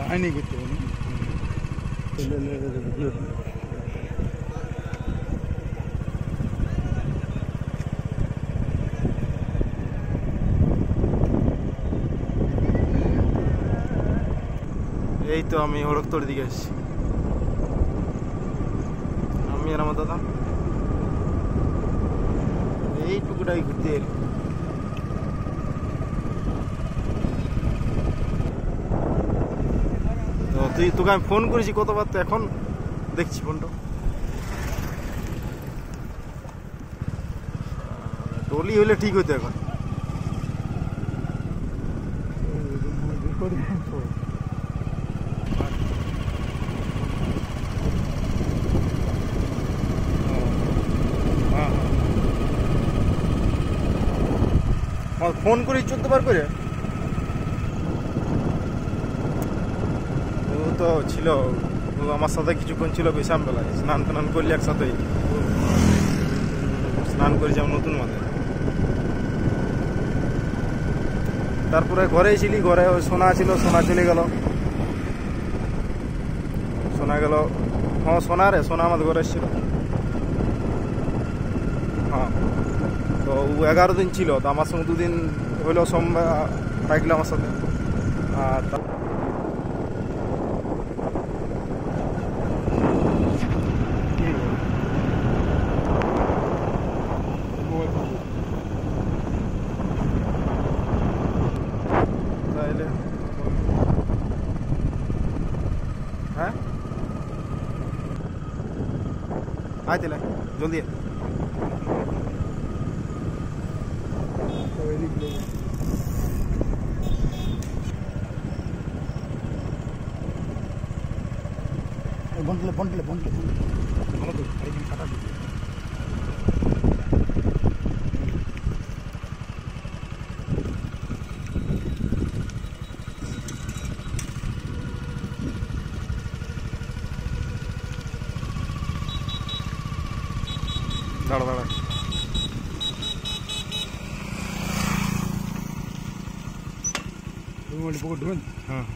দাঁড়ায়নি করতে পারি এই তো আমি হড়কতর দিকে এসেছি আমি আর আমার দাদা এইটুকুটাই ঘুরতে এলি তুই তোকে আমি ফোন করেছি কতবার তো এখন দেখছি ফোনটা টলি হলে ঠিক হতো এখন। ফোন করে চোদ্দ বার করে ও তো ছিল আমার সাথে কিছুক্ষণ ছিল বেলায়। স্নান টান করলি একসাথেই স্নান করে যাও নতুন মাঠে। তারপরে ঘরেই ছিলি, ঘরে ওই সোনা ছিল, সোনা চলে গেল। সোনা গেল। হ্যাঁ সোনা রে, সোনা আমাদের ঘরে ছিল হ্যাঁ তো ও এগারো দিন ছিল, তো আমার সঙ্গে দুদিন হইল সোমবার, থাকল আমার সাথে। আর তা- তাইলে হ্যাঁ? আয় তাহলে জলদি। বন্টলে বন্টলে বন্টলে। ভালো তো কাটা দিবে। দাঁড়া দাঁড়া তুমি পুকুর ঢুকেন হ্যাঁ